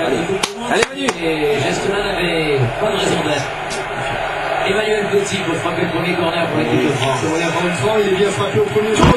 Allez, allez Manu Et Gestola n'avait pas de raison d'être. Emmanuel Petit pour frapper le premier corner pour l'équipe de France. Encore une fois, il est bien frappé au premier tour.